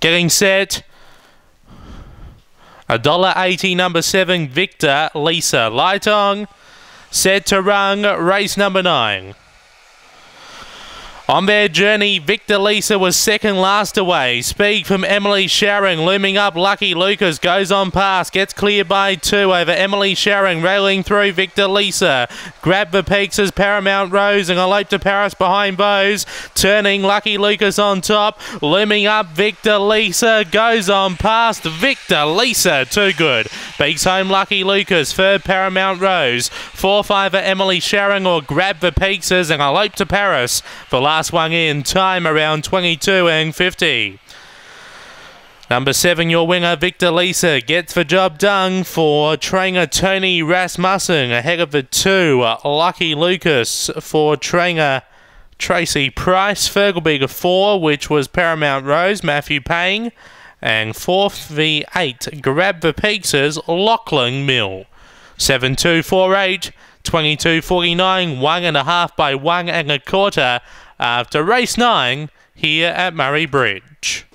Getting set. A dollar eighty, number seven, Victor Lisa Lightong. Set to run, race number nine. On their journey, Victor Lisa was second last away. Speed from Emily Sharon looming up. Lucky Lucas goes on past, gets clear by two over Emily Sharon, railing through Victor Lisa. Grab the peaks as Paramount Rose and Elope to Paris behind Bose. Turning Lucky Lucas on top, looming up. Victor Lisa goes on past. Victor Lisa, too good. Beaks home Lucky Lucas, third Paramount Rose. Four five Emily Sharon or Grab the Peaks and Elope to Paris. The last swung in, time around 22 and 50. Number seven, your winger, Victor Lisa, gets the job done for trainer Tony Rasmussen. Ahead of the two, uh, Lucky Lucas for trainer Tracy Price. Fergalbig, four, which was Paramount Rose, Matthew Payne. And fourth, the eight, Grab the Pizzas, Lachlan Mill. 7 2 4 8, 22 49, one and a half by one and a quarter Uh, after race 9 here at Murray Bridge.